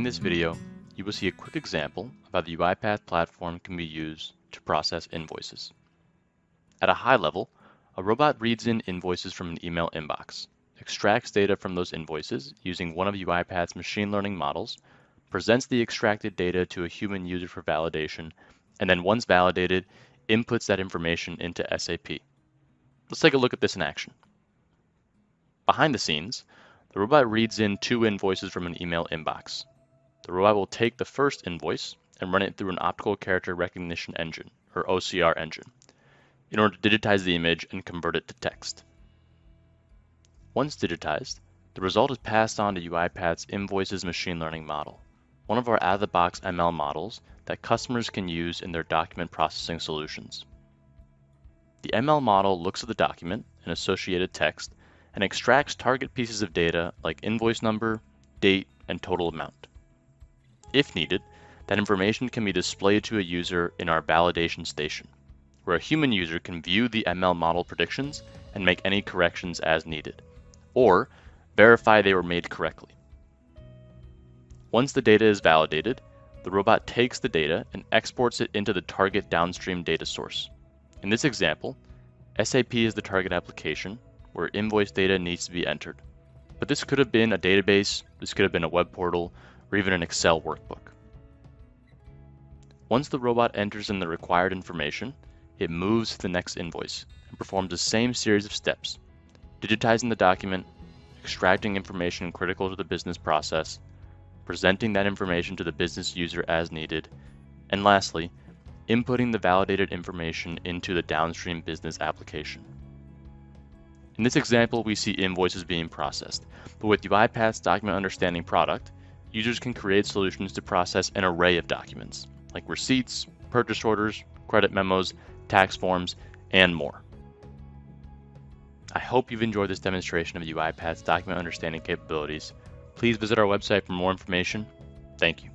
In this video, you will see a quick example of how the UiPath platform can be used to process invoices. At a high level, a robot reads in invoices from an email inbox, extracts data from those invoices using one of UiPath's machine learning models, presents the extracted data to a human user for validation, and then once validated, inputs that information into SAP. Let's take a look at this in action. Behind the scenes, the robot reads in two invoices from an email inbox. The robot will take the first invoice and run it through an optical character recognition engine, or OCR engine, in order to digitize the image and convert it to text. Once digitized, the result is passed on to UiPath's Invoices machine learning model, one of our out-of-the-box ML models that customers can use in their document processing solutions. The ML model looks at the document and associated text and extracts target pieces of data like invoice number, date, and total amount. If needed, that information can be displayed to a user in our validation station, where a human user can view the ML model predictions and make any corrections as needed, or verify they were made correctly. Once the data is validated, the robot takes the data and exports it into the target downstream data source. In this example, SAP is the target application where invoice data needs to be entered. But this could have been a database, this could have been a web portal, or even an Excel workbook. Once the robot enters in the required information, it moves to the next invoice and performs the same series of steps, digitizing the document, extracting information critical to the business process, presenting that information to the business user as needed, and lastly, inputting the validated information into the downstream business application. In this example, we see invoices being processed, but with UiPath's Document Understanding product, users can create solutions to process an array of documents, like receipts, purchase orders, credit memos, tax forms, and more. I hope you've enjoyed this demonstration of UiPath's document understanding capabilities. Please visit our website for more information. Thank you.